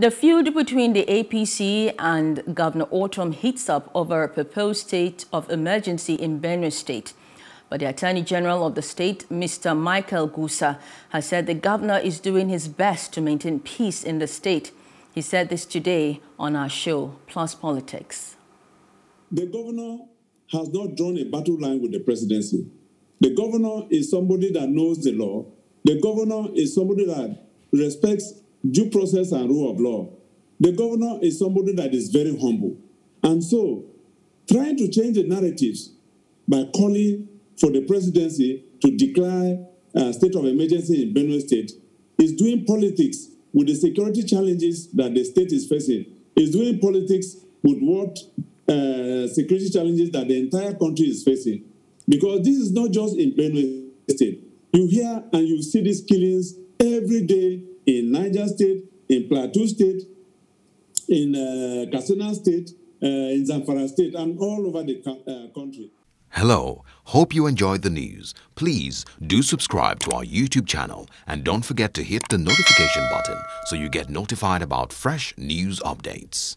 The feud between the APC and Governor Ortom heats up over a proposed state of emergency in Benue State. But the Attorney General of the state, Mr. Michael Gusa, has said the governor is doing his best to maintain peace in the state. He said this today on our show, Plus Politics. The governor has not drawn a battle line with the presidency. The governor is somebody that knows the law. The governor is somebody that respects due process and rule of law. The governor is somebody that is very humble. And so, trying to change the narratives by calling for the presidency to declare a state of emergency in Benue State is doing politics with the security challenges that the state is facing, is doing politics with what uh, security challenges that the entire country is facing. Because this is not just in Benue State. You hear and you see these killings every day in Niger State, in Plateau State, in uh, Katsina State, uh, in Zamfara State, and all over the uh, country. Hello, hope you enjoyed the news. Please do subscribe to our YouTube channel and don't forget to hit the notification button so you get notified about fresh news updates.